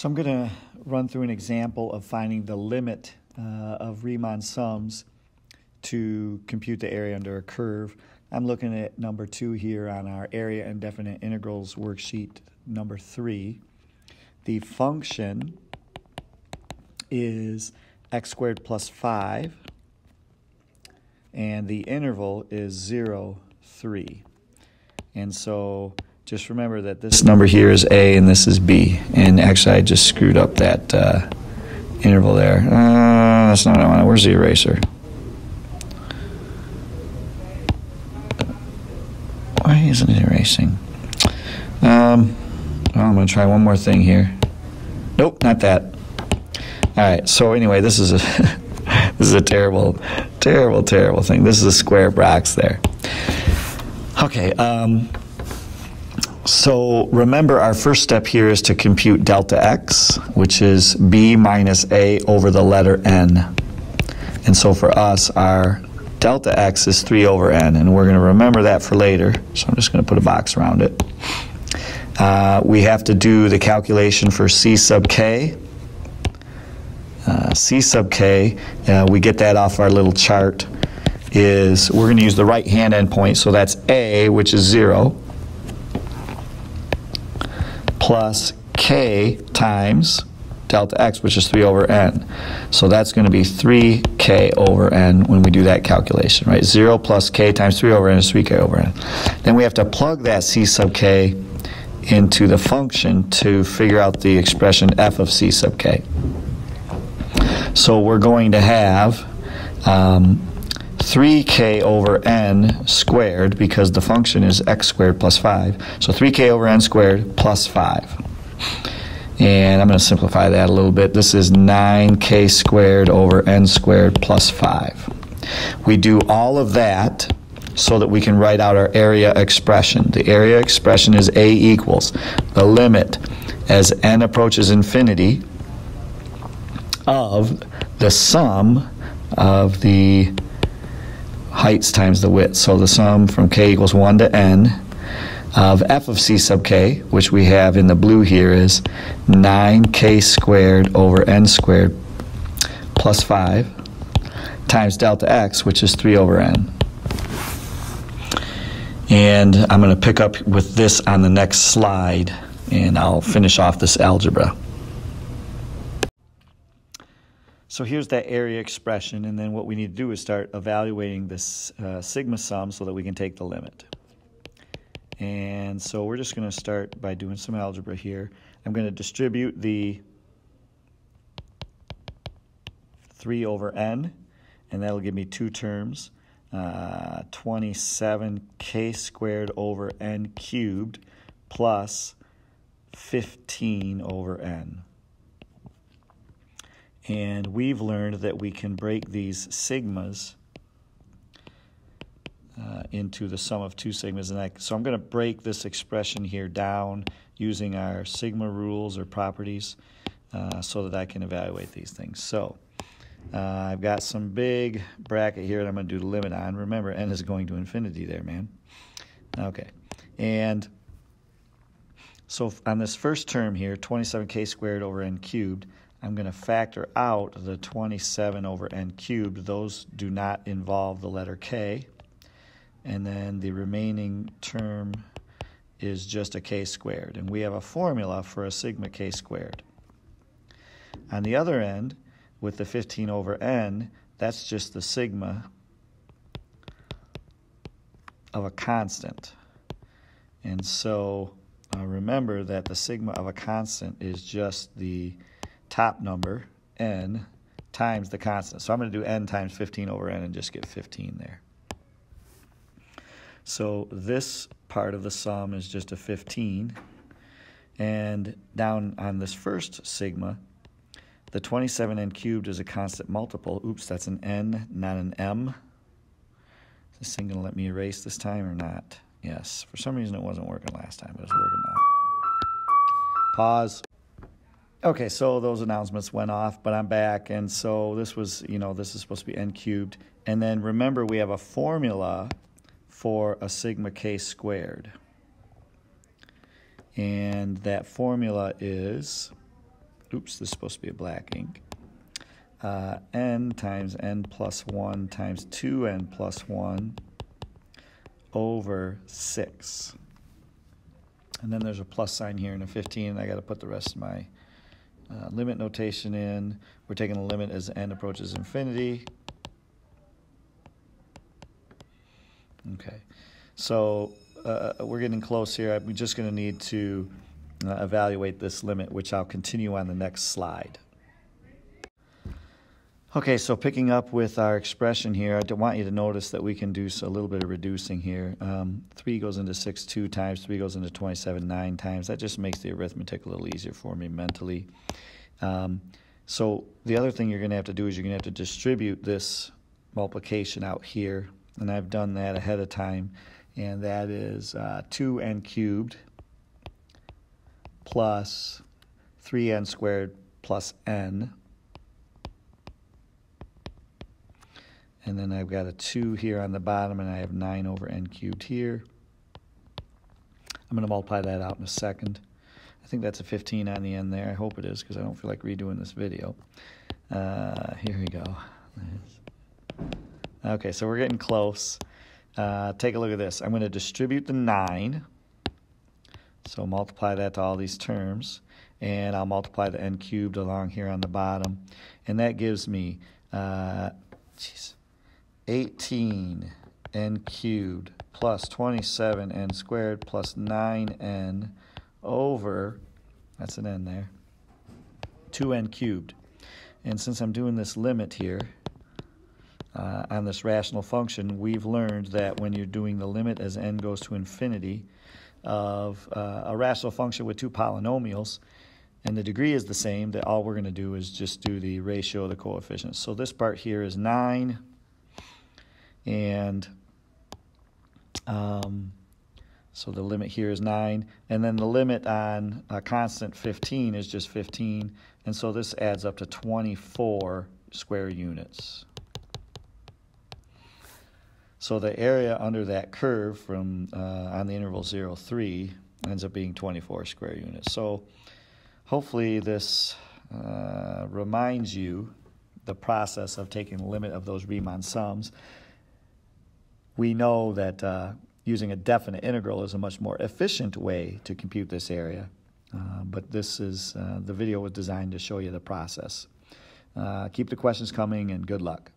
So I'm going to run through an example of finding the limit uh, of Riemann sums to compute the area under a curve. I'm looking at number two here on our area and definite integrals worksheet number three. The function is x squared plus 5, and the interval is 0, 3. And so just remember that this number here is A and this is B. And actually, I just screwed up that uh, interval there. Uh, that's not what I want. Where's the eraser? Why isn't it erasing? Um, well, I'm going to try one more thing here. Nope, not that. All right. So anyway, this is a this is a terrible, terrible, terrible thing. This is a square box there. Okay. Um, so remember our first step here is to compute delta x, which is b minus a over the letter n. And so for us, our delta x is 3 over n, and we're going to remember that for later. So I'm just going to put a box around it. Uh, we have to do the calculation for c sub k. Uh, c sub k, uh, we get that off our little chart, is we're going to use the right hand endpoint, so that's a, which is 0 plus k times delta x, which is 3 over n. So that's going to be 3k over n when we do that calculation, right? 0 plus k times 3 over n is 3k over n. Then we have to plug that c sub k into the function to figure out the expression f of c sub k. So we're going to have um, 3k over n squared because the function is x squared plus 5. So 3k over n squared plus 5. And I'm going to simplify that a little bit. This is 9k squared over n squared plus 5. We do all of that so that we can write out our area expression. The area expression is a equals the limit as n approaches infinity of the sum of the heights times the width. So the sum from k equals 1 to n of f of c sub k, which we have in the blue here, is 9k squared over n squared plus 5 times delta x, which is 3 over n. And I'm going to pick up with this on the next slide, and I'll finish off this algebra. So here's that area expression, and then what we need to do is start evaluating this uh, sigma sum so that we can take the limit. And so we're just going to start by doing some algebra here. I'm going to distribute the 3 over n, and that'll give me two terms. Uh, 27k squared over n cubed plus 15 over n. And we've learned that we can break these sigmas uh, into the sum of two sigmas. And I, so I'm going to break this expression here down using our sigma rules or properties uh, so that I can evaluate these things. So uh, I've got some big bracket here that I'm going to do the limit on. Remember, n is going to infinity there, man. Okay. And so on this first term here, 27k squared over n cubed, I'm going to factor out the 27 over n cubed. Those do not involve the letter k. And then the remaining term is just a k squared. And we have a formula for a sigma k squared. On the other end, with the 15 over n, that's just the sigma of a constant. And so uh, remember that the sigma of a constant is just the top number, n, times the constant. So I'm going to do n times 15 over n and just get 15 there. So this part of the sum is just a 15. And down on this first sigma, the 27n cubed is a constant multiple. Oops, that's an n, not an m. Is this thing going to let me erase this time or not? Yes. For some reason it wasn't working last time, but it's working now. Pause. Okay, so those announcements went off, but I'm back, and so this was, you know, this is supposed to be n cubed. And then remember, we have a formula for a sigma k squared. And that formula is oops, this is supposed to be a black ink. Uh, n times n plus 1 times 2n plus 1 over 6. And then there's a plus sign here and a 15, and I got to put the rest of my uh, limit notation in. We're taking the limit as n approaches infinity. Okay, so uh, we're getting close here. I'm just going to need to uh, evaluate this limit, which I'll continue on the next slide. Okay, so picking up with our expression here, I want you to notice that we can do a little bit of reducing here. Um, 3 goes into 6 two times, 3 goes into 27 nine times. That just makes the arithmetic a little easier for me mentally. Um, so the other thing you're going to have to do is you're going to have to distribute this multiplication out here, and I've done that ahead of time, and that is uh, 2n cubed plus 3n squared plus n And then I've got a 2 here on the bottom, and I have 9 over n cubed here. I'm going to multiply that out in a second. I think that's a 15 on the end there. I hope it is because I don't feel like redoing this video. Uh, here we go. Okay, so we're getting close. Uh, take a look at this. I'm going to distribute the 9. So multiply that to all these terms. And I'll multiply the n cubed along here on the bottom. And that gives me, uh, 18 n cubed plus 27 n squared plus 9n over, that's an n there, 2n cubed. And since I'm doing this limit here uh, on this rational function, we've learned that when you're doing the limit as n goes to infinity of uh, a rational function with two polynomials, and the degree is the same, that all we're going to do is just do the ratio of the coefficients. So this part here is 9 and um, so the limit here is 9. And then the limit on a constant 15 is just 15. And so this adds up to 24 square units. So the area under that curve from uh, on the interval 0, 3 ends up being 24 square units. So hopefully this uh, reminds you the process of taking the limit of those Riemann sums we know that uh, using a definite integral is a much more efficient way to compute this area. Uh, but this is uh, the video was designed to show you the process. Uh, keep the questions coming and good luck.